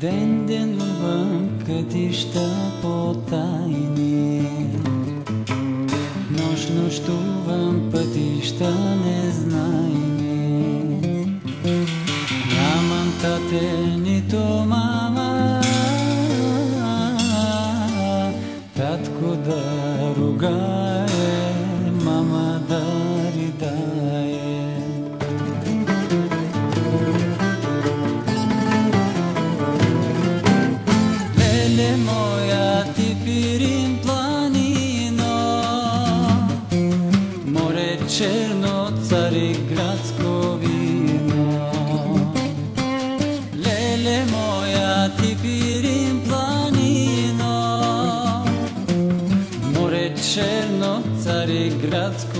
Ден денувам кътища по тайни. Нощ нощувам пътища не знае Če moja ti pirim planino, more črno, cari gradsko.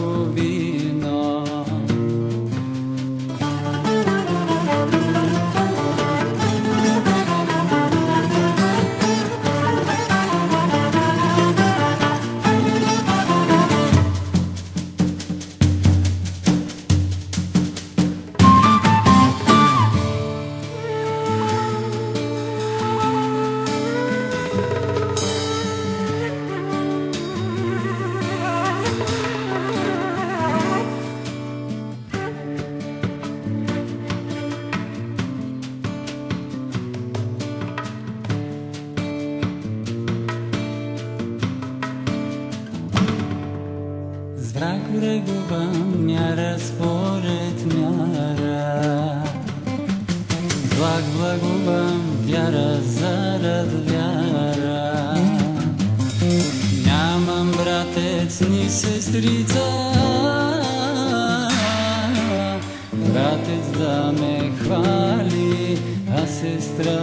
Благ благувам вяра зарад вяра. Нямам братец ни сестрица. Братец да ме хвали, а сестра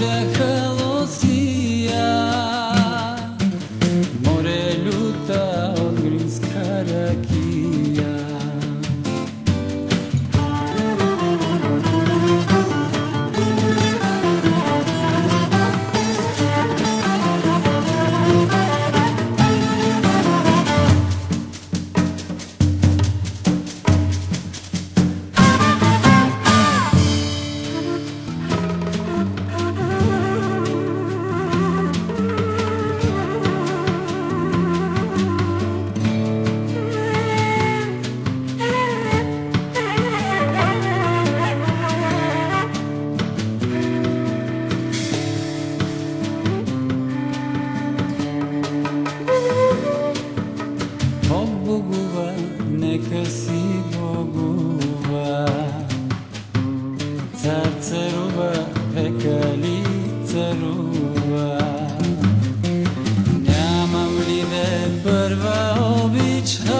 Yeah. това. Нямам ли да първа обича?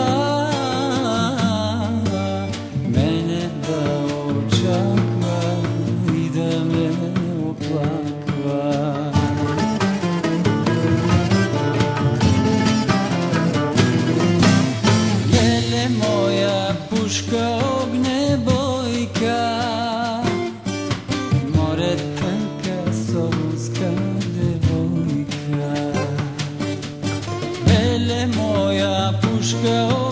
girl